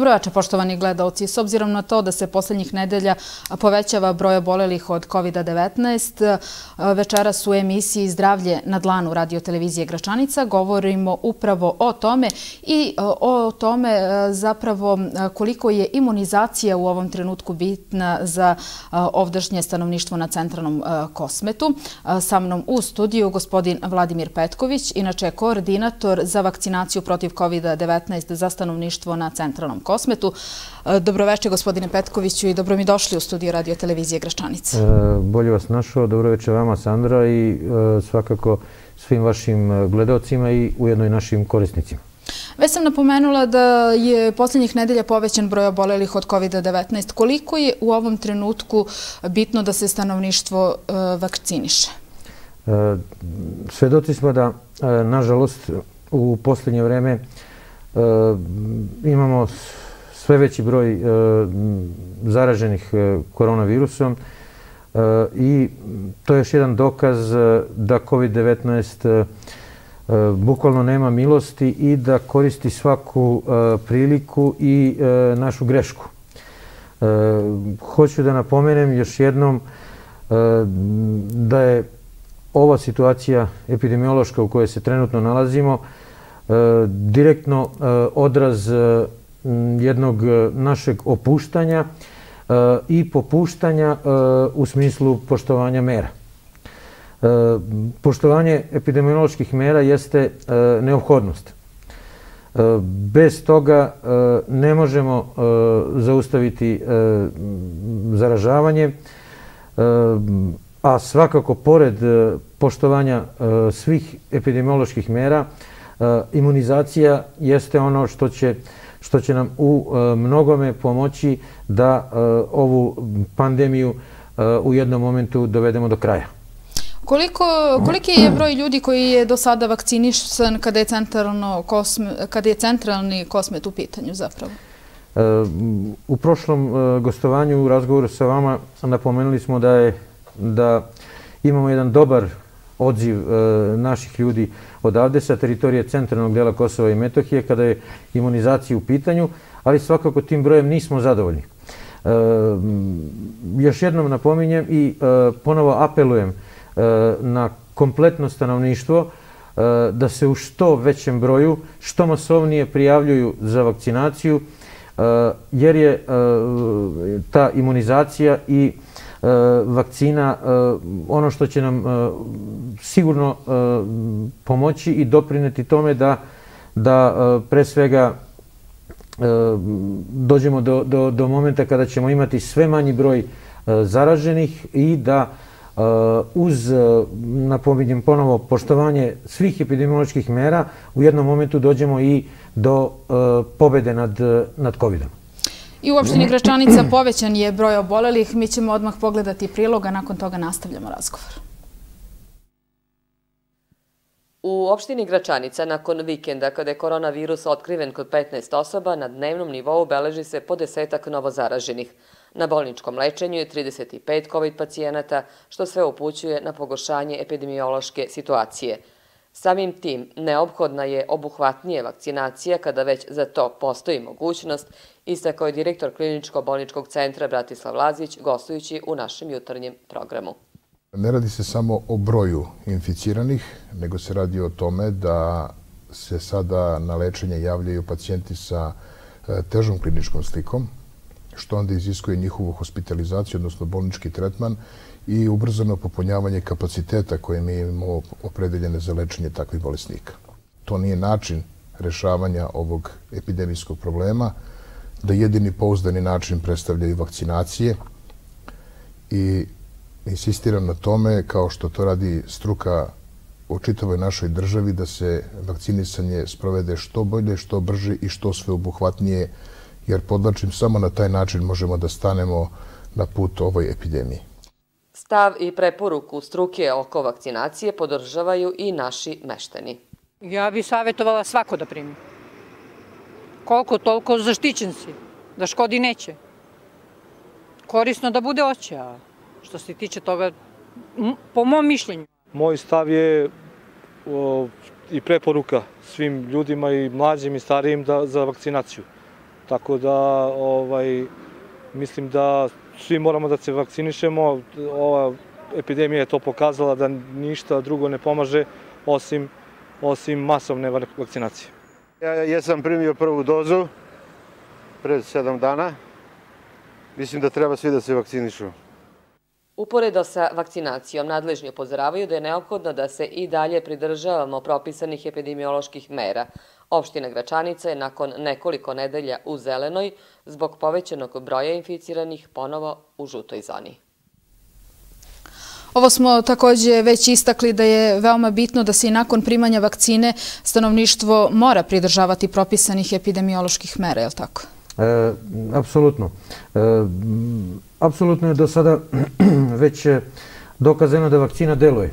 Dobro večer, poštovani gledalci. S obzirom na to da se posljednjih nedelja povećava broj obolelih od COVID-19, večeras u emisiji Zdravlje na dlanu radio televizije Gračanica govorimo upravo o tome i e, o tome e, zapravo e, koliko je imunizacija u ovom trenutku bitna za ovdašnje stanovništvo na centralnom kosmetu. Sa mnom u studiju gospodin Vladimir Petković, inače koordinator za vakcinaciju protiv COVID-19 za stanovništvo na centralnom Kosmetu. E, dobroveče, gospodine Petkoviću, i dobro mi došli u studiju radio televizije Gračanica. E, bolje vas našao. Dobroveče vama, Sandra, i e, svakako svim vašim gledalcima i ujedno i našim korisnicima. Već sam napomenula da je posljednjih nedelja povećan broj obolelih od COVID-19. Koliko je u ovom trenutku bitno da se stanovništvo vakciniše? Svedoci smo da, nažalost, u posljednje vreme Eh, imamo sve veći broj eh, zaraženih eh, koronavirusom i to je još jedan dokaz da COVID-19 bukvalno nema milosti i da koristi svaku priliku i našu grešku. Hoću da napomenem još jednom da je ova situacija epidemiološka u kojoj se trenutno nalazimo E, direktno e, odraz e, jednog našeg opuštanja i popuštanja u smislu poštovanja mera. Poštovanje epidemioloških mera jeste neophodnost. Bez toga ne možemo zaustaviti zaražavanje, a svakako pored poštovanja svih epidemioloških mera, imunizacija jeste ono što će što će nam u e, mnogome pomoći da e, ovu pandemiju e, u jednom momentu dovedemo do kraja. Koliko, koliki je broj ljudi koji je do sada vakcinišan kada je, centralno kosme, kada je centralni kosmet u pitanju zapravo? U prošlom gostovanju u razgovoru sa vama napomenuli smo da je da imamo jedan dobar odziv e, naših ljudi odavde sa teritorije centralnog dela Kosova i Metohije kada je imunizacija u pitanju, ali svakako tim brojem nismo zadovoljni. E, još jednom napominjem i e, ponovo apelujem e, na kompletno stanovništvo e, da se u što većem broju, što masovnije prijavljuju za vakcinaciju, e, jer je e, ta imunizacija i E, E, vakcina e, ono što će nam e, sigurno pomoći i doprineti tome da da pre svega dođemo do, do, do momenta kada ćemo imati sve manji broj zaraženih i da uz, napominjem ponovo, poštovanje svih epidemioloških mera, u jednom momentu dođemo i do pobede nad, nad COVID-om. I u opštini Gračanica povećan je broj obolelih. Mi ćemo odmah pogledati priloga, nakon toga nastavljamo razgovor. U opštini Gračanica, nakon vikenda, kada je koronavirus otkriven kod 15 osoba, na dnevnom nivou beleži se po desetak novozaraženih. Na bolničkom lečenju je 35 COVID pacijenata, što sve upućuje na pogoršanje epidemiološke situacije. Samim tim, neophodna je obuhvatnije vakcinacija kada već za to postoji mogućnost, istako je direktor kliničko-bolničkog centra Bratislav Lazić, gostujući u našem jutarnjem programu. Ne radi se samo o broju inficiranih, nego se radi o tome da se sada na lečenje javljaju pacijenti sa e, težom kliničkom slikom, što onda iziskuje njihovu hospitalizaciju, odnosno bolnički tretman i ubrzano popunjavanje kapaciteta koje mi imamo opredeljene za lečenje takvih bolesnika. To nije način rešavanja ovog epidemijskog problema, da jedini pouzdani način predstavljaju vakcinacije i insistiram na tome, kao što to radi struka u čitavoj našoj državi, da se vakcinisanje sprovede što bolje, što brže i što sve obuhvatnije, jer podlačim samo na taj način možemo da stanemo na put ovoj epidemiji. Stav i preporuku struke oko vakcinacije podržavaju i naši mešteni. Ja bih savjetovala svako da primi. Koliko toliko zaštićen si, da škodi neće. Korisno da bude oće, a što se tiče toga, po mom mišljenju. Moj stav je i preporuka svim ljudima i mlađim i starijim za vakcinaciju. tako da ovaj, mislim da svi moramo da se vakcinišemo. Ova epidemija je to pokazala da ništa drugo ne pomaže osim, osim masovne vakcinacije. Ja jesam primio prvu dozu pred sedam dana. Mislim da treba svi da se vakcinišu. Uporedo sa vakcinacijom, nadležni upozoravaju da je neophodno da se i dalje pridržavamo propisanih epidemioloških mera. Opština Gračanica je nakon nekoliko nedelja u zelenoj zbog povećenog broja inficiranih ponovo u žutoj zoni. Ovo smo također već istakli da je veoma bitno da se i nakon primanja vakcine stanovništvo mora pridržavati propisanih epidemioloških mera, je li tako? E, apsolutno. E, apsolutno je do sada već dokazano da vakcina deluje. E,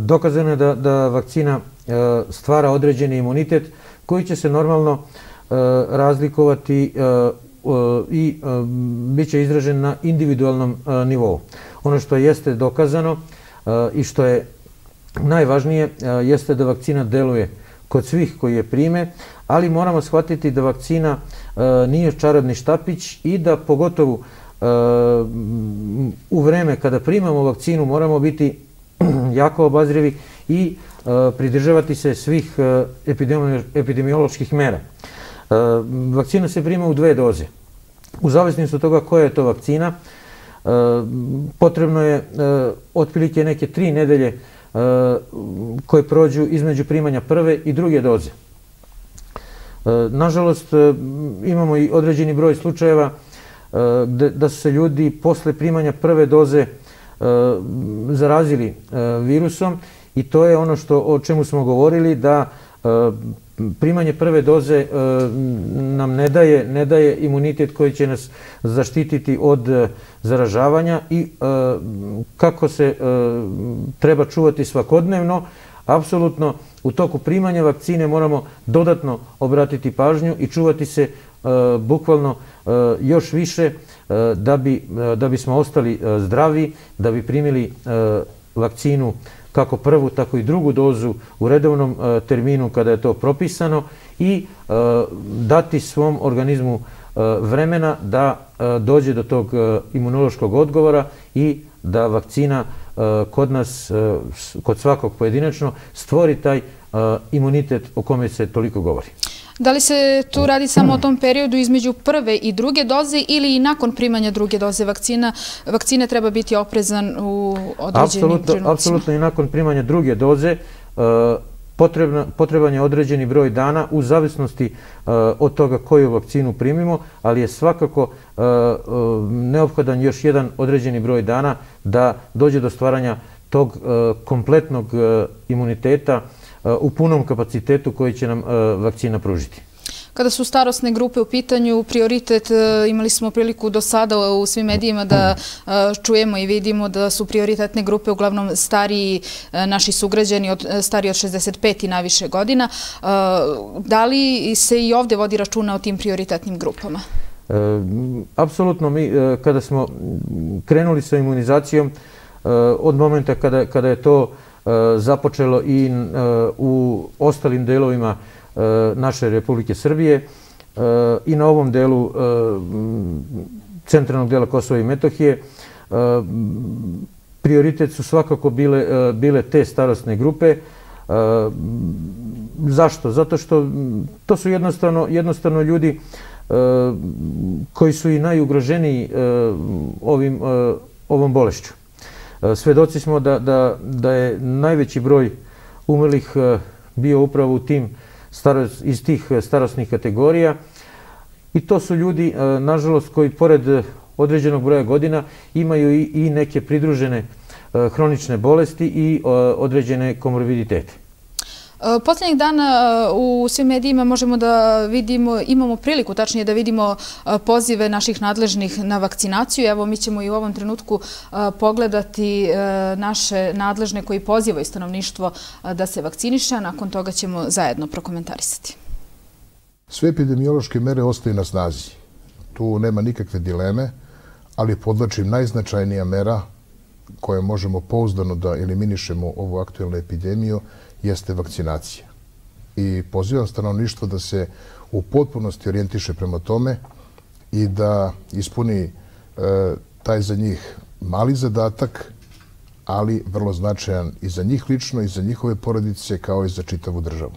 dokazano je da, da vakcina E, stvara određeni imunitet koji će se normalno e, razlikovati e, i bit će izražen na individualnom nivou. Ono što jeste dokazano i što je najvažnije jeste da vakcina deluje kod svih koji je prime, ali moramo shvatiti da vakcina nije čarodni štapić i da pogotovo u vreme kada primamo vakcinu moramo biti jako obazrivi i Eh, pridržavati se svih eh, epidemioloških mera. Eh, vakcina se prima u dve doze. U zavisnosti od toga koja je to vakcina, potrebno je otprilike neke tri nedelje koje prođu između primanja prve i druge doze. Nažalost, imamo i određeni broj slučajeva da su se ljudi posle primanja prve doze zarazili virusom i to je ono što o čemu smo govorili da e, primanje prve doze e, nam ne daje, ne daje imunitet koji će nas zaštititi od e, zaražavanja i e, kako se e, treba čuvati svakodnevno, apsolutno u toku primanja vakcine moramo dodatno obratiti pažnju i čuvati se e, bukvalno još više da bi, da bismo ostali zdravi, da bi primili vakcinu kako prvu, tako i drugu dozu u redovnom e, terminu kada je to propisano i e, dati svom organizmu e, vremena da e, dođe do tog e, imunološkog odgovora i da vakcina e, kod nas, kod svakog pojedinačno, stvori taj imunitet o kome se toliko govori. Da li se tu radi samo o tom periodu između prve i druge doze ili i nakon primanja druge doze vakcina? Vakcine treba biti oprezan u određenim trenucima? Apsolutno i nakon primanja druge doze e, potreban je određeni broj dana u zavisnosti e, od toga koju vakcinu primimo, ali je svakako e, neophodan još jedan određeni broj dana da dođe do stvaranja tog kompletnog imuniteta u punom kapacitetu koji će nam e, vakcina pružiti. Kada su starostne grupe u pitanju, prioritet, e, imali smo priliku do sada u svim medijima da e, čujemo i vidimo da su prioritetne grupe uglavnom stariji naši sugrađani, stariji od 65 i najviše godina. Da li se i ovdje vodi računa o tim prioritetnim grupama? Apsolutno, mi kada smo krenuli sa imunizacijom, od momenta kada je to E, započelo i e, u ostalim delovima e, naše Republike Srbije i na ovom delu centralnog dela Kosova i Metohije. Prioritet su svakako bile te starostne grupe. Zašto? Zato što to su jednostavno ljudi koji su i najugroženiji ovom bolešću. E, Svedoci smo da, da, da je najveći broj umrlih e, bio upravo u tim starost, iz tih e, starostnih kategorija i to su ljudi, nažalost, koji pored određenog broja godina imaju i, i neke pridružene hronične bolesti i određene komorbiditete. E, posljednjeg dana e, u svim medijima možemo da vidimo, imamo priliku tačnije da vidimo e, pozive naših nadležnih na vakcinaciju. Evo mi ćemo i u ovom trenutku pogledati naše nadležne koji pozivaju stanovništvo da se vakciniše, a nakon toga ćemo zajedno prokomentarisati. Sve epidemiološke mere ostaju na snazi. Tu nema nikakve dileme, ali podlačim najznačajnija mera koje možemo pouzdano da eliminišemo ovu aktuelnu epidemiju jeste vakcinacija. i pozivam stanovništvo da se u potpunosti orijentiše prema tome i da ispuni e, taj za njih mali zadatak, ali vrlo značajan i za njih lično i za njihove porodice kao i za čitavu državu.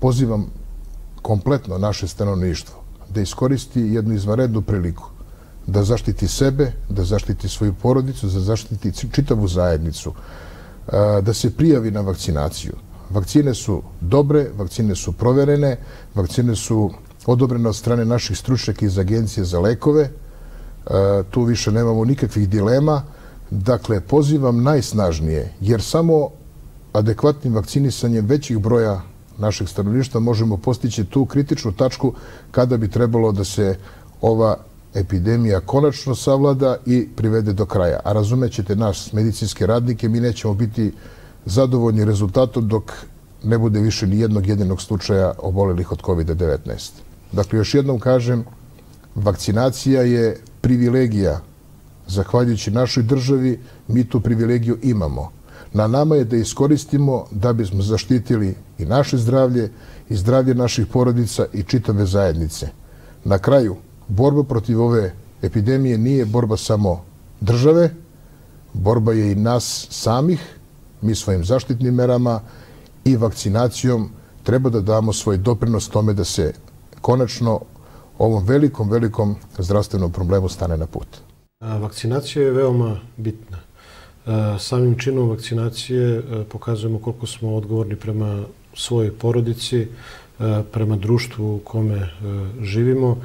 Pozivam kompletno naše stanovništvo da iskoristi jednu izvarednu priliku da zaštiti sebe, da zaštiti svoju porodicu, da zaštiti čitavu zajednicu, e, da se prijavi na vakcinaciju. Vakcine su dobre, vakcine su proverene, vakcine su odobrene od strane naših stručnjaka iz Agencije za lekove. E, tu više nemamo nikakvih dilema. Dakle, pozivam najsnažnije, jer samo adekvatnim vakcinisanjem većih broja našeg stanovništva možemo postići tu kritičnu tačku kada bi trebalo da se ova epidemija konačno savlada i privede do kraja. A razumećete nas, medicinske radnike, mi nećemo biti zadovoljni rezultatom dok ne bude više ni jednog jedinog slučaja obolelih od COVID-19. Dakle, još jednom kažem, vakcinacija je privilegija. Zahvaljujući našoj državi, mi tu privilegiju imamo. Na nama je da iskoristimo da bismo zaštitili i naše zdravlje, i zdravlje naših porodica i čitave zajednice. Na kraju, borba protiv ove epidemije nije borba samo države, borba je i nas samih, mi svojim zaštitnim merama i vakcinacijom treba da damo svoj doprinos tome da se konačno ovom velikom, velikom zdravstvenom problemu stane na put. Vakcinacija je veoma bitna. Samim činom vakcinacije pokazujemo koliko smo odgovorni prema svojoj porodici, prema društvu u kome živimo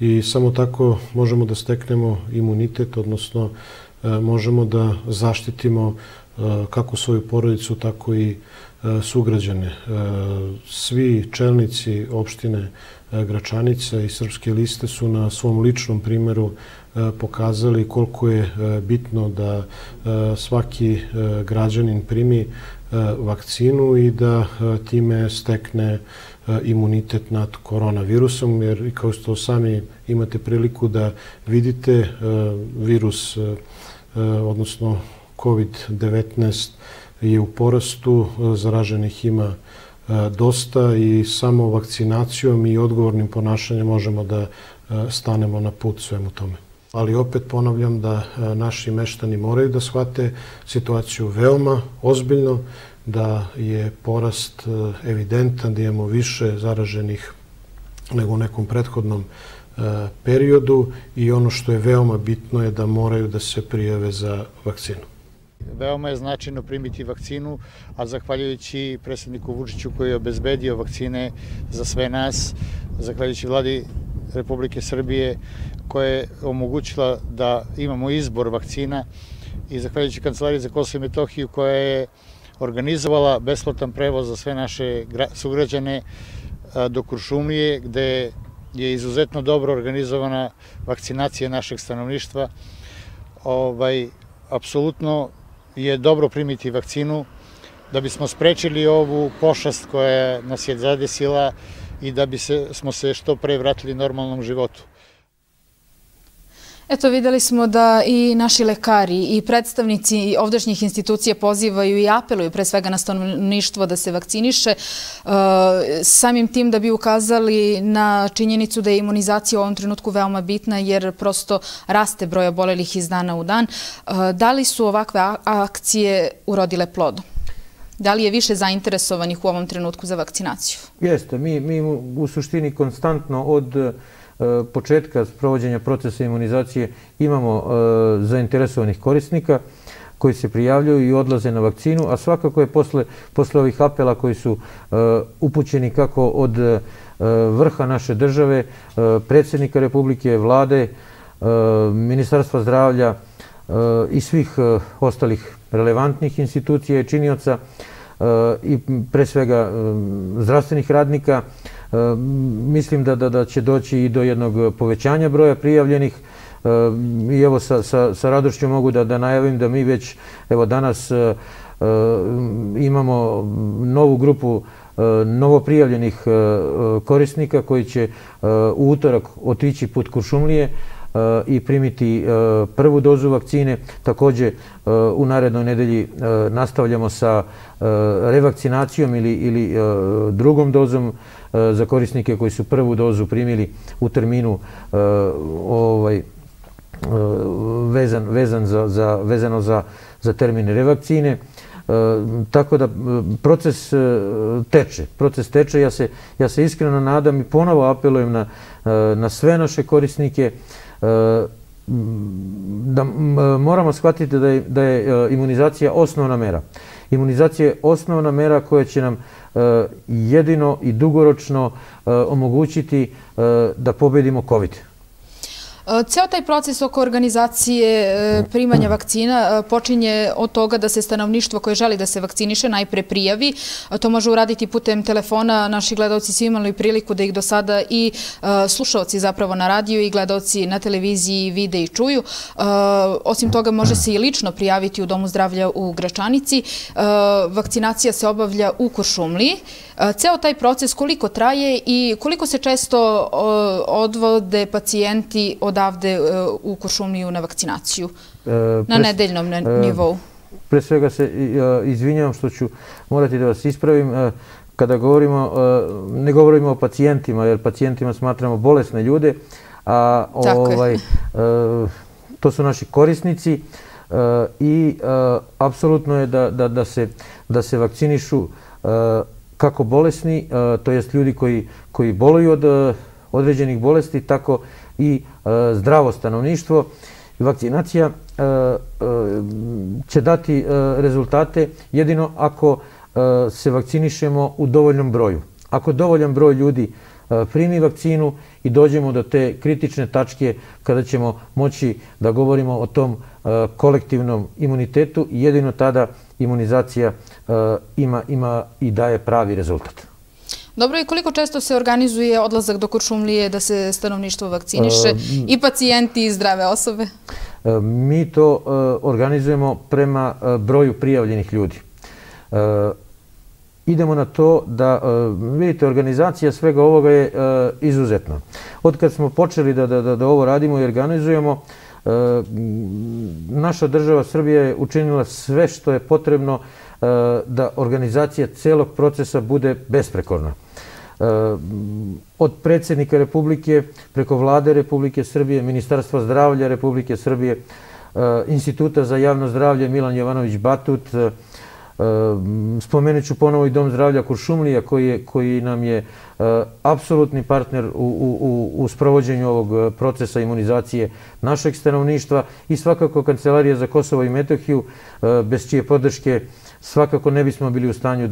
i samo tako možemo da steknemo imunitet, odnosno možemo da zaštitimo Eh, kako svoju porodicu, tako i eh, sugrađane. Eh, svi čelnici opštine Gračanica i Srpske liste su na svom ličnom primjeru pokazali koliko je bitno da svaki građanin primi vakcinu i da time stekne imunitet nad koronavirusom, jer kao što sami imate priliku da vidite virus, odnosno COVID-19 je u porastu, zaraženih ima e, dosta i samo vakcinacijom i odgovornim ponašanjem možemo da e, stanemo na put svemu tome. Ali opet ponavljam da e, naši meštani moraju da shvate situaciju veoma ozbiljno, da je porast evidentan, da imamo više zaraženih nego u nekom prethodnom periodu i ono što je veoma bitno je da moraju da se prijave za vakcinu. Veoma je značajno primiti vakcinu, a zahvaljujući predsjedniku Vučiću koji je obezbedio vakcine za sve nas, zahvaljujući vladi Republike Srbije koja je omogućila da imamo izbor vakcina i zahvaljujući kancelariji za Kosovo i Metohiju koja je organizovala besplatan prevoz za sve naše sugrađane do Kuršumlije gde je izuzetno dobro organizovana vakcinacija našeg stanovništva. Ovaj, apsolutno je dobro primiti vakcinu da bismo sprečili ovu pošast koja nas je zadesila i da bi se, smo se što pre vratili normalnom životu. Eto, videli smo da i naši lekari i predstavnici ovdašnjih institucija pozivaju i apeluju pre svega na stanovništvo da se vakciniše, e, samim tim da bi ukazali na činjenicu da je imunizacija u ovom trenutku veoma bitna jer prosto raste broja bolelih iz dana u dan. E, da li su ovakve akcije urodile plodom? Da li je više zainteresovanih u ovom trenutku za vakcinaciju? Jeste, mi u suštini konstantno od E, početka sprovođenja procesa imunizacije imamo e, zainteresovanih korisnika koji se prijavljuju i odlaze na vakcinu, a svakako je posle ovih apela koji su e, upućeni kako od vrha naše države, predsjednika Republike, vlade, Ministarstva zdravlja i svih ostalih relevantnih institucija i činioca i pre svega e, zdravstvenih radnika, e, mislim da da, da će doći i do jednog povećanja broja prijavljenih. E, I evo sa sa, sa radošću mogu da da najavim da mi već evo danas imamo novu grupu novoprijavljenih korisnika koji će u utorak otići put Kuršumlije i primiti e, prvu dozu vakcine. Također e, u narednoj nedelji e, nastavljamo sa revakcinacijom ili drugom dozom za korisnike koji su prvu dozu primili u terminu ovaj, vezano za termine revakcine. E, tako da e, proces e, teče. Proces teče. Ja se ja se iskreno nadam i ponovo apelujem na na sve naše korisnike da moramo shvatiti da je imunizacija osnovna mera. Imunizacija je osnovna mera koja će nam jedino i dugoročno omogućiti da pobedimo COVID-19. E, ceo taj proces oko organizacije e, primanja vakcina e, počinje od toga da se stanovništvo koje želi da se vakciniše najpre prijavi. To može uraditi putem telefona. Naši gledalci su imali priliku da ih do sada i slušalci zapravo na radiju i gledalci na televiziji vide i čuju. Osim toga može se i lično prijaviti u Domu zdravlja u Gračanici. Vakcinacija se obavlja u Kuršumliji. Ceo taj proces koliko traje i koliko se često odvode pacijenti odavde e, u Kuršumliju na vakcinaciju e, na nedeljnom e, nivou? Pre svega se izvinjam što ću morati da vas ispravim. Kada govorimo, ne govorimo o pacijentima, jer pacijentima smatramo bolesne ljude, a ovaj, to su naši korisnici i apsolutno je da se vakcinišu kako bolesni, to jest ljudi koji boluju od određenih bolesti, tako i e, zdravo stanovništvo. Vakcinacija e, e, će dati rezultate jedino ako se vakcinišemo u dovoljnom broju. Ako dovoljan broj ljudi primi vakcinu i dođemo do te kritične tačke kada ćemo moći da govorimo o tom kolektivnom imunitetu, jedino tada imunizacija ima, ima i daje pravi rezultat. Dobro, i koliko često se organizuje odlazak do Kuršumlije da se stanovništvo vakciniše i pacijenti i zdrave osobe? Mi to organizujemo prema broju prijavljenih ljudi. Idemo na to da, vidite, organizacija svega ovoga je izuzetna. Od kad smo počeli da ovo radimo i organizujemo, naša država Srbija je učinila sve što je potrebno da organizacija celog procesa bude besprekorna. Eh, od predsjednika Republike preko vlade Republike Srbije, Ministarstva zdravlja Republike Srbije, eh, Instituta za javno zdravlje Milan Jovanović Batut, eh, spomenut ću ponovo i Dom zdravlja Kuršumlija koji nam je apsolutni partner u sprovođenju ovog procesa imunizacije našeg stanovništva i svakako Kancelarija za Kosovo i Metohiju, bez čije podrške svakako ne bismo bili u stanju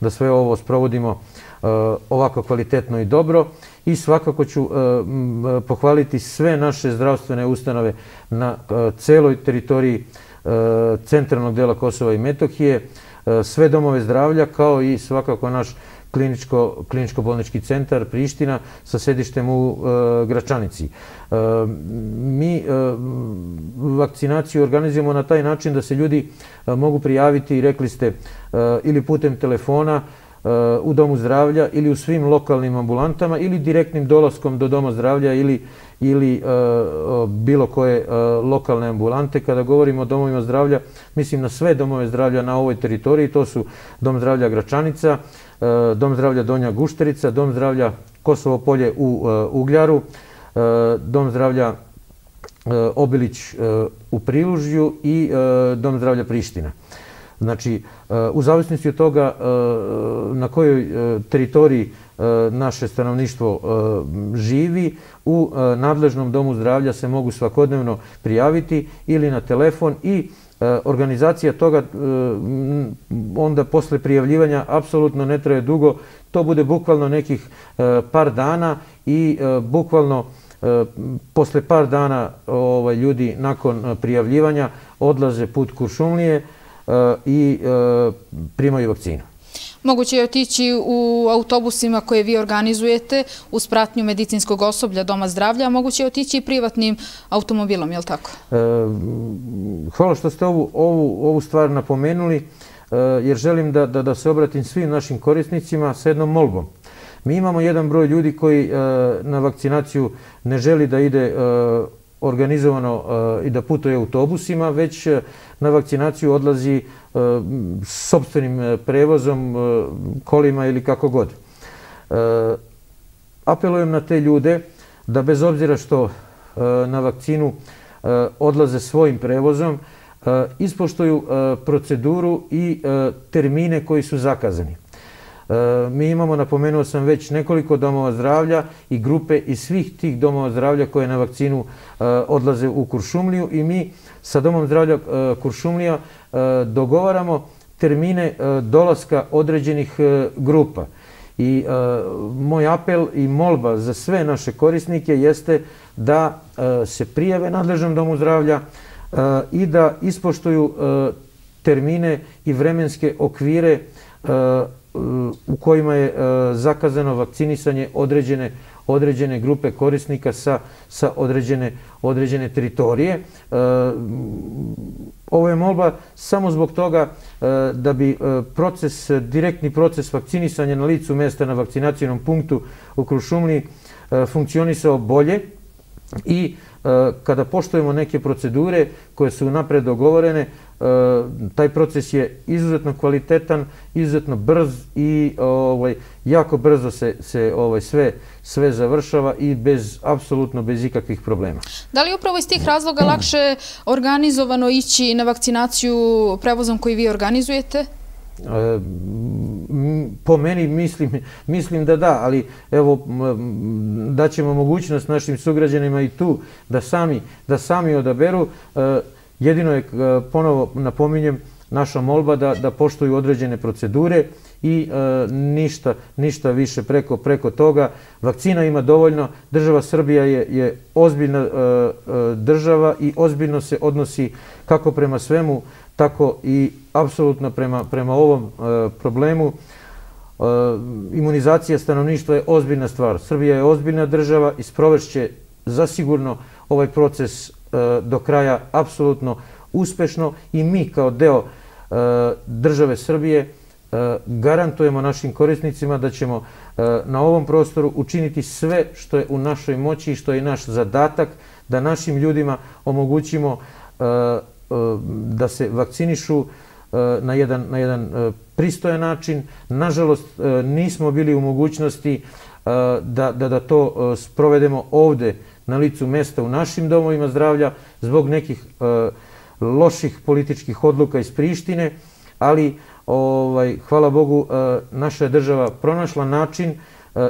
da sve ovo sprovodimo Eh, ovako kvalitetno i dobro i svakako ću eh, eh, pohvaliti sve naše zdravstvene ustanove na celoj teritoriji centralnog dela Kosova i Metohije, sve domove zdravlja kao i svakako naš kliničko-bolnički centar Priština sa sedištem u Gračanici. Mi vakcinaciju organizujemo na taj način da se ljudi mogu prijaviti, rekli ste, ili putem telefona, u domu zdravlja ili u svim lokalnim ambulantama ili direktnim dolaskom do doma zdravlja ili ili e, bilo koje e, lokalne ambulante. Kada govorimo o domovima zdravlja, mislim na sve domove zdravlja na ovoj teritoriji. To su dom zdravlja Gračanica, e, dom zdravlja Donja Gušterica, dom zdravlja Kosovo polje u e, Ugljaru, e, dom zdravlja e, Obilić u Prilužju i dom zdravlja Priština. Znači, e, u zavisnosti od toga e, na kojoj e, teritoriji naše stanovništvo živi, u nadležnom domu zdravlja se mogu svakodnevno prijaviti ili na telefon i organizacija toga onda posle prijavljivanja apsolutno ne traje dugo. To bude bukvalno nekih par dana i bukvalno posle par dana ovaj, ljudi nakon prijavljivanja odlaze put Kuršumlije, i e, primaju vakcinu. Moguće je otići u autobusima koje vi organizujete uz pratnju medicinskog osoblja Doma zdravlja, a moguće je otići i privatnim automobilom, je li tako? E, hvala što ste ovu stvar napomenuli, e, jer želim da se obratim svim našim korisnicima s jednom molbom. Mi imamo jedan broj ljudi koji na vakcinaciju ne želi da ide organizovano e, i da putuje autobusima, već e, na vakcinaciju odlazi e, sobstvenim prevozom, kolima ili kako god. Apelujem na te ljude da bez obzira što na vakcinu odlaze svojim prevozom, ispoštuju proceduru i termine koji su zakazani. E, mi imamo, napomenuo sam već, nekoliko domova zdravlja i grupe iz svih tih domova zdravlja koje na vakcinu e, odlaze u Kuršumliju i mi sa domom zdravlja e, Kuršumlija dogovaramo termine dolaska određenih grupa. I moj apel i molba za sve naše korisnike jeste da se prijave nadležnom domu zdravlja i da ispoštuju termine i vremenske okvire u kojima je e, zakazano vakcinisanje određene određene grupe korisnika sa, sa određene, određene teritorije. E, ovo je molba samo zbog toga e, da bi proces, direktni proces vakcinisanja na licu mesta na vakcinacijnom punktu u Krušumliji funkcionisao bolje i kada poštojemo neke procedure koje su napred dogovorene, taj proces je izuzetno kvalitetan, izuzetno brz i ovaj, jako brzo se, se ovaj, sve, sve završava i bez, apsolutno bez ikakvih problema. Da li upravo iz tih razloga lakše organizovano ići na vakcinaciju prevozom koji vi organizujete? Po meni mislim, mislim da da, ali evo daćemo mogućnost našim sugrađanima i tu da sami, da sami odaberu. Jedino je, e, ponovo napominjem, naša molba da, da poštuju određene procedure i e, ništa, ništa više preko, preko toga. Vakcina ima dovoljno. Država Srbija je, je ozbiljna e, e, država i ozbiljno se odnosi kako prema svemu, tako i apsolutno prema, prema ovom e, problemu. E, imunizacija stanovništva je ozbiljna stvar. Srbija je ozbiljna država i sprovešće zasigurno ovaj proces E, do kraja apsolutno uspešno i mi kao deo e, države Srbije e, garantujemo našim korisnicima da ćemo na ovom prostoru učiniti sve što je u našoj moći i što je naš zadatak da našim ljudima omogućimo da se vakcinišu na jedan, na jedan pristojan način. Nažalost, nismo bili u mogućnosti da, da, da to sprovedemo ovde na licu mesta u našim domovima zdravlja zbog nekih e, loših političkih odluka iz Prištine, ali ovaj, hvala Bogu e, naša je država pronašla način e,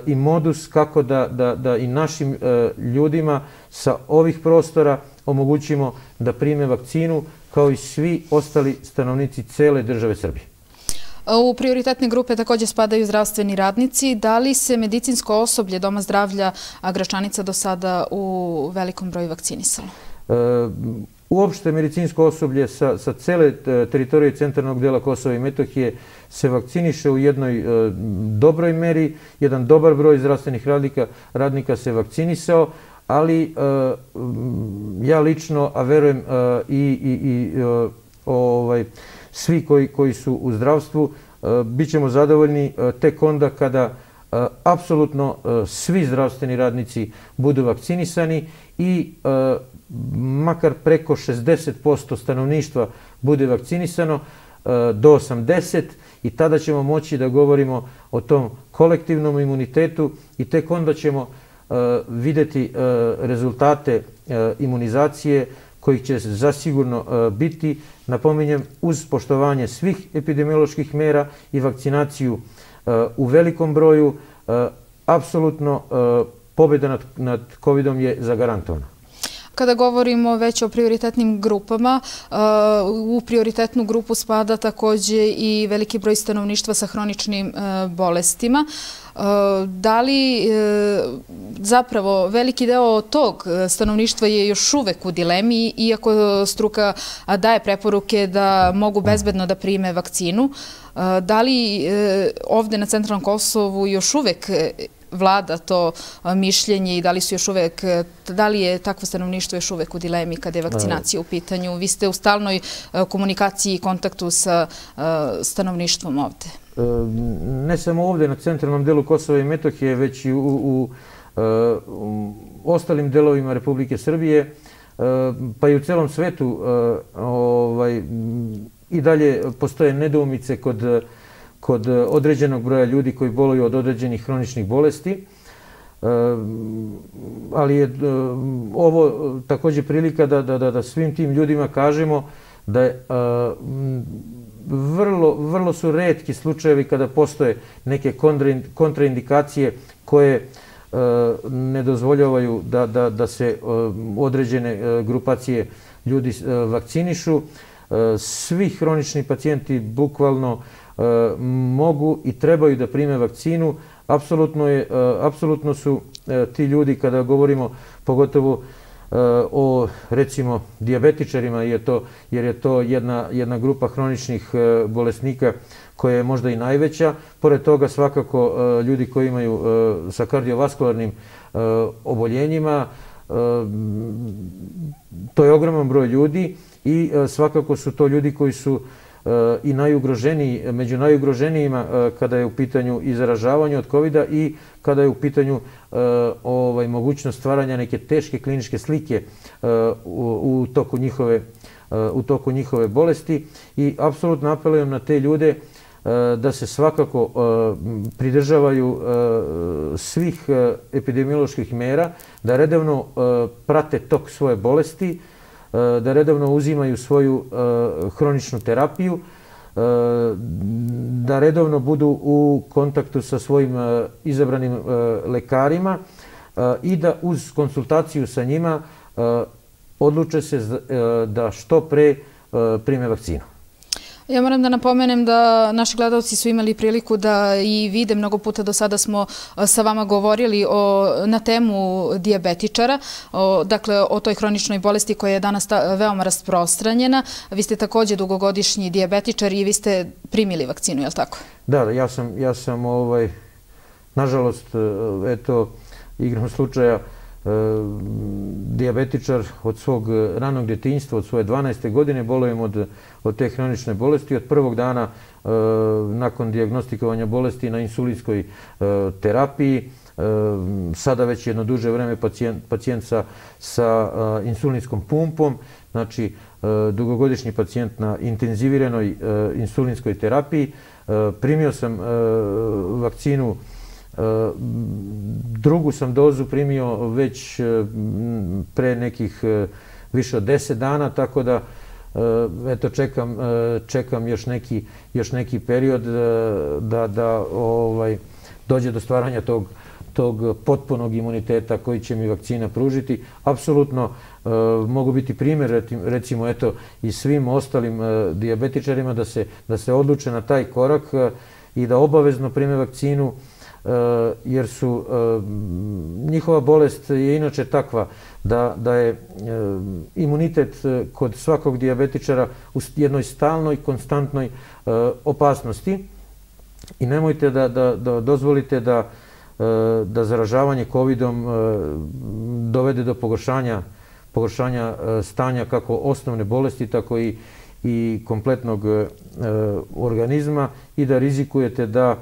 i modus kako da, da, da i našim e, ljudima sa ovih prostora omogućimo da prime vakcinu kao i svi ostali stanovnici cele države Srbije. U prioritetne grupe također spadaju zdravstveni radnici. Da li se medicinsko osoblje Doma zdravlja Gračanica do sada u velikom broju vakcinisalo? E, uopšte medicinsko osoblje sa, sa cele e, teritorije centralnog dela Kosova i Metohije se vakciniše u jednoj e, dobroj meri. Jedan dobar broj zdravstvenih radnika, radnika se vakcinisao, ali e, ja lično, a verujem e, i, i, i e, ovaj, svi koji, koji su u zdravstvu, e, bit ćemo zadovoljni e, tek onda kada e, apsolutno svi zdravstveni radnici budu vakcinisani i makar preko 60% stanovništva bude vakcinisano do 80% i tada ćemo moći da govorimo o tom kolektivnom imunitetu i tek onda ćemo videti rezultate imunizacije kojih će zasigurno e, biti napominjem, uz poštovanje svih epidemioloških mera i vakcinaciju e, u velikom broju, e, apsolutno pobjeda nad, nad COVID-om je zagarantovana. Kada govorimo već o prioritetnim grupama, u prioritetnu grupu spada također i veliki broj stanovništva sa hroničnim bolestima. Eh, da li eh, zapravo veliki deo tog eh, stanovništva je još uvek u dilemi, iako struka daje preporuke da mogu bezbedno da prime vakcinu, da li ovde na Centralnom Kosovu još uvek vlada to mišljenje i da li su još uvek, da li je takvo stanovništvo još uvek u dilemi kada je vakcinacija u pitanju? Vi ste u stalnoj komunikaciji i kontaktu sa stanovništvom ovde. Ehm, ne samo ovdje na centralnom delu Kosova i Metohije, već i u, u, eh, u ostalim delovima Republike Srbije, eh, pa i u celom svetu eh, ovaj, i dalje postoje nedoumice kod, kod određenog broja ljudi koji boluju od određenih hroničnih bolesti. Ali je ovo također prilika da, da, da, da svim tim ljudima kažemo da je vrlo, vrlo su redki slučajevi kada postoje neke kontraindikacije koje e, ne dozvoljavaju da, da, da se e, određene e, grupacije ljudi vakcinišu. Svi hronični pacijenti bukvalno mogu i trebaju da prime vakcinu. Apsolutno, je, apsolutno su ti ljudi, kada govorimo pogotovo E, o recimo diabetičarima je to jer je to jedna jedna grupa hroničnih e, bolesnika koja je možda i najveća. Pored toga svakako e, ljudi koji imaju sa kardiovaskularnim oboljenjima to je ogroman broj ljudi i svakako su to ljudi koji su E, i najugroženiji, među najugroženijima e, kada je u pitanju izražavanje od covid i kada je u pitanju e, ovaj, mogućnost stvaranja neke teške kliničke slike u, u, toku njihove, u toku njihove bolesti. I apsolutno apelujem na te ljude da se svakako pridržavaju svih epidemioloških mera, da redovno prate tok svoje bolesti, E, da redovno uzimaju svoju e, hroničnu terapiju, e, da redovno budu u kontaktu sa svojim izabranim lekarima i da uz konsultaciju sa njima odluče se da što pre prime vakcinu. Ja moram da napomenem da naši gledalci su imali priliku da i vide, mnogo puta do sada smo sa vama govorili o, na temu diabetičara, o, dakle o toj hroničnoj bolesti koja je danas ta, veoma rasprostranjena. Vi ste također dugogodišnji diabetičar i vi ste primili vakcinu, je li tako? Da, ja sam, ja sam ovaj, nažalost, e, eto, igram slučaja, E, E, diabetičar od svog ranog djetinjstva, od svoje 12. godine, bolujem od, od te hronične bolesti. Od prvog dana e, nakon diagnostikovanja bolesti na insulinskoj e, terapiji, e, sada već jedno duže vreme pacijent, pacijent sa, sa e, insulinskom pumpom, znači dugogodišnji pacijent na intenziviranoj insulinskoj terapiji. Primio sam vakcinu Eh, drugu sam dozu primio već eh, pre nekih eh, više od deset dana, tako da eto čekam, čekam još, neki, još neki period da, da ovaj, dođe do stvaranja tog, tog potpunog imuniteta koji će mi vakcina pružiti. Apsolutno mogu biti primjer, recimo, eto, i svim ostalim diabetičarima da se, da se odluče na taj korak i da obavezno prime vakcinu Eh, jer su eh, njihova bolest je inače takva da, da je eh, imunitet kod svakog dijabetičara u jednoj stalnoj, konstantnoj opasnosti. I nemojte da, da, da dozvolite da, da zaražavanje COVID-om dovede do pogoršanja, pogoršanja stanja kako osnovne bolesti, tako i, i kompletnog organizma i da rizikujete da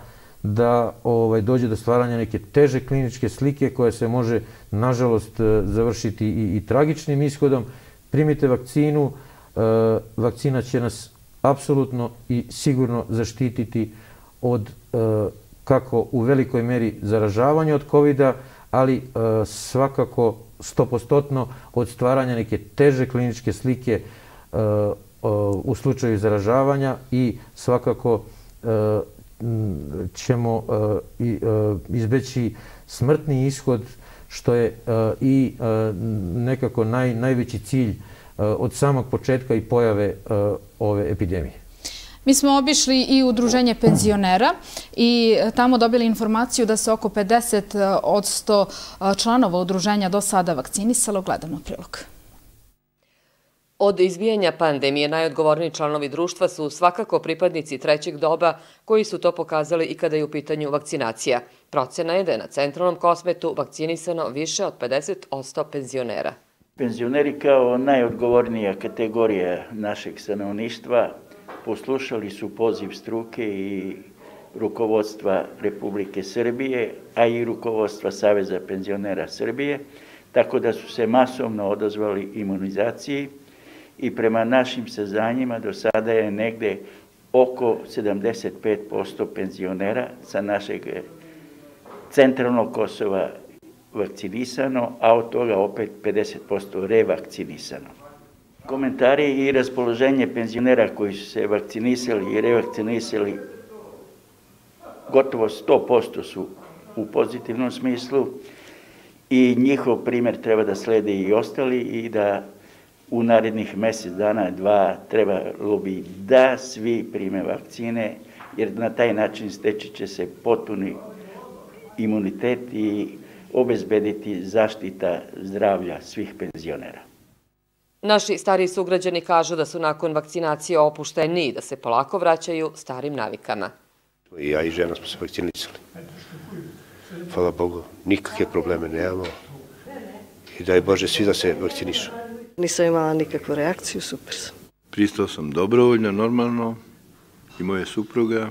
da ovaj dođe do stvaranja neke teže kliničke slike koja se može nažalost eh, završiti i, i tragičnim ishodom. Primite vakcinu, e, vakcina će nas apsolutno i sigurno zaštititi od e, kako u velikoj meri zaražavanja od covid ali e, svakako stopostotno od stvaranja neke teže kliničke slike u slučaju zaražavanja i svakako ćemo e, e, izbeći smrtni ishod što je e, i nekako naj, najveći cilj od samog početka i pojave ove epidemije. Mi smo obišli i udruženje penzionera i tamo dobili informaciju da se oko 50 od 100 članova udruženja do sada vakcinisalo. Gledamo prilog. Od izbijanja pandemije najodgovorniji članovi društva su svakako pripadnici trećeg doba koji su to pokazali i kada je u pitanju vakcinacija. Procena je da je na centralnom kosmetu vakcinisano više od 50% penzionera. Penzioneri kao najodgovornija kategorija našeg stanovništva poslušali su poziv struke i rukovodstva Republike Srbije, a i rukovodstva Saveza penzionera Srbije, tako da su se masovno odazvali imunizaciji i prema našim sezanjima do sada je negde oko 75% penzionera sa našeg eh, centralnog Kosova vakcinisano, a od toga opet 50% revakcinisano. Komentari i raspoloženje penzionera koji su se vakcinisali i revakcinisali gotovo 100% su u pozitivnom smislu i njihov primjer treba da slede i ostali i da u narednih mesec dana, dva, trebalo bi da svi prime vakcine, jer na taj način steći će se potpuni imunitet i obezbediti zaštita zdravlja svih penzionera. Naši stariji sugrađani kažu da su nakon vakcinacije opušteni i da se polako vraćaju starim navikama. I ja i žena smo se vakcinisali. Hvala Bogu, nikakve probleme nemamo i daj Bože svi da se vakcinišu. Nisam imala nikakvu reakciju, super sam. Pristao sam dobrovoljno, normalno i moje supruga.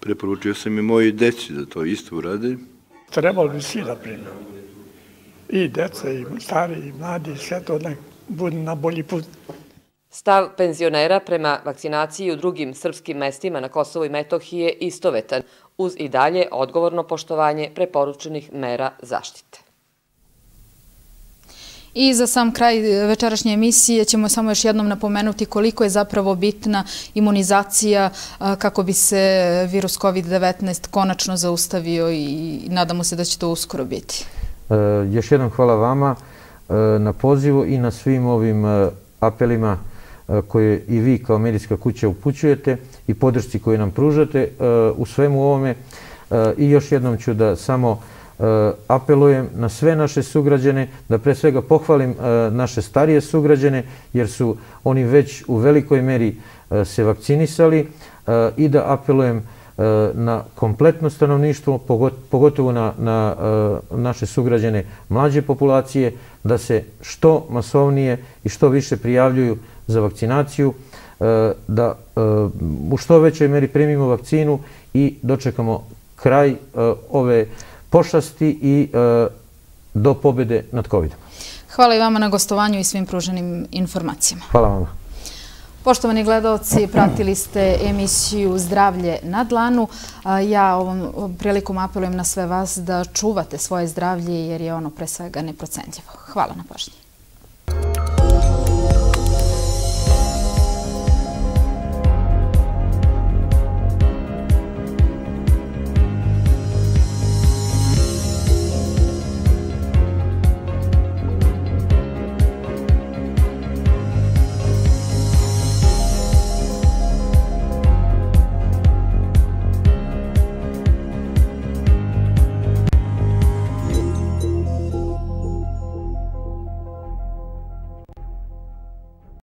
Preporučio sam i moji deci da to isto urade. Trebalo bi svi da prime. I deca, i stari, i mladi, sve to da bude na bolji put. Stav penzionera prema vakcinaciji u drugim srpskim mestima na Kosovo i Metohiji je istovetan, uz i dalje odgovorno poštovanje preporučenih mera zaštite. I za sam kraj e, večerašnje emisije ćemo samo još jednom napomenuti koliko je zapravo bitna imunizacija kako bi se virus COVID-19 konačno zaustavio i nadamo se da će to uskoro biti. E, još jednom hvala vama e, na pozivu i na svim ovim e, apelima e, koje i vi kao medijska kuća upućujete i podršci koje nam pružate e, u svemu ovome. I još jednom ću da samo Eh, apelujem na sve naše sugrađane, da pre svega pohvalim eh, naše starije sugrađane, jer su oni već u velikoj meri eh, se vakcinisali i da apelujem na kompletno stanovništvo, pogotovo na, na naše sugrađane mlađe populacije, da se što masovnije i što više prijavljuju za vakcinaciju, da u što većoj meri primimo vakcinu i dočekamo kraj ove pošasti i do pobjede nad COVID-om. Hvala i vama na gostovanju i svim pruženim informacijama. Hvala vama. Poštovani gledalci, pratili ste emisiju Zdravlje na dlanu. Ja ovom prilikom apelujem na sve vas da čuvate svoje zdravlje jer je ono pre svega neprocenljivo. Hvala na pažnji.